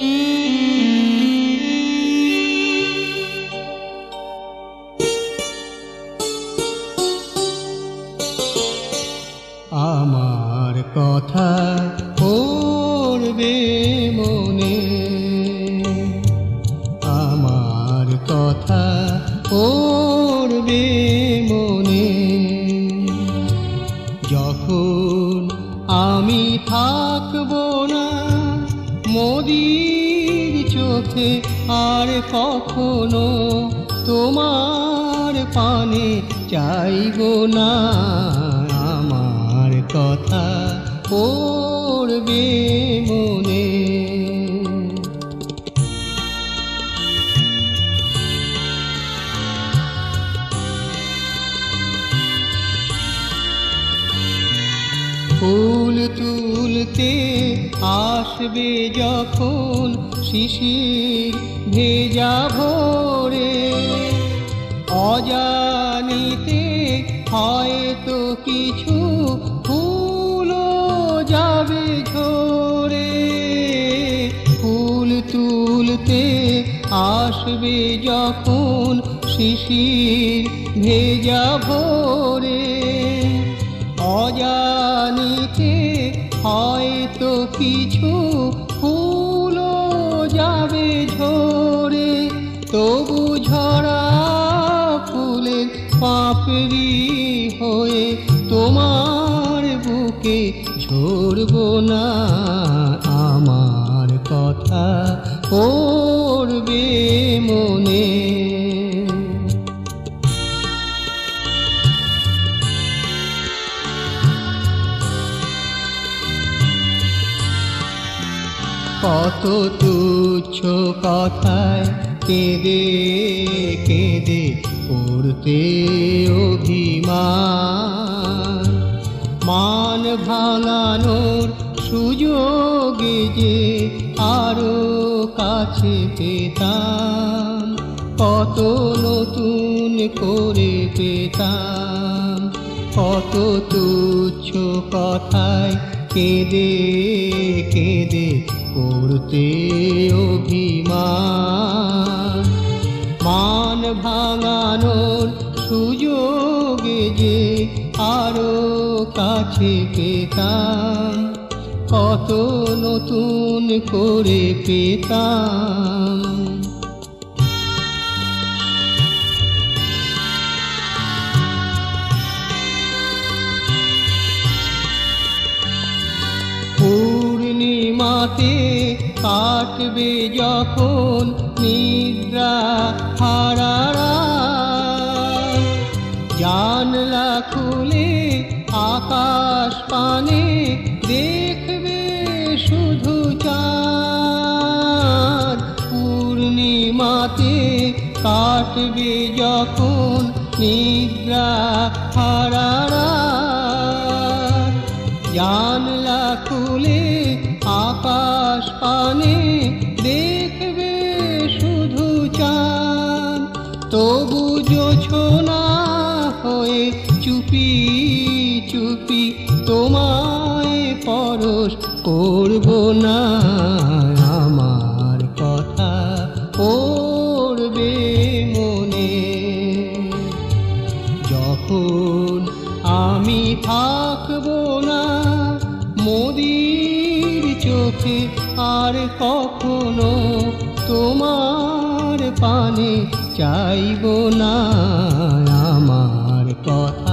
আমার কথা পড়বে মনে। আমার কথা পড়বে মনে। যখন আমি থাকব না মোদির চোখে আর কখনো তোমার পানে চাইব না। আমার কথা পড়বে মনে ফুল তুলতে আসবে যখন শিশির ভেজা ভোরে। অজানিতে হয়তো কিছু ফুলও যাবে ঝরে। ফুল তুলতে আসবে যখন শিশির ভেজা ভোরে। অজানিতে হয়তো কিছু ফুলও যাবে ঝরে তবু ঝরা ফুলের পাপড়ি হয়ে তোমার বুকে ঝরব না আমার কথা। পড়বে কত তুচ্ছ কথায় কেঁদে কেঁদে পড়তে অভিমান। মান ভাঙানোর সুযোগে যে আরও কাছে পেতাম, কত নতুন করে পেতাম, কত তুচ্ছ কথায় কেঁদে কেঁদে করতে অভিমান। মান ভাঙানোর সুযোগে যে আরও কাছে পেতাম কত নতুন করে পেতাম। কাটবে যখন নিদ্রা হারারা। জানলা খুলে আকাশ পানে দেখবে শুধু চাঁদ। পূর্ণিমাতে কাটবে যখন নিদ্রা হারারা। জানলা খুলে আকাশ পানে দেখবে শুধু চান তবু যোছনা হয়ে চুপি চুপি তোমায় পরশ করব না। যখন আমি থাকব না মোদির চোখে আর কখনো তোমার পানে চাইব না। আমার কথা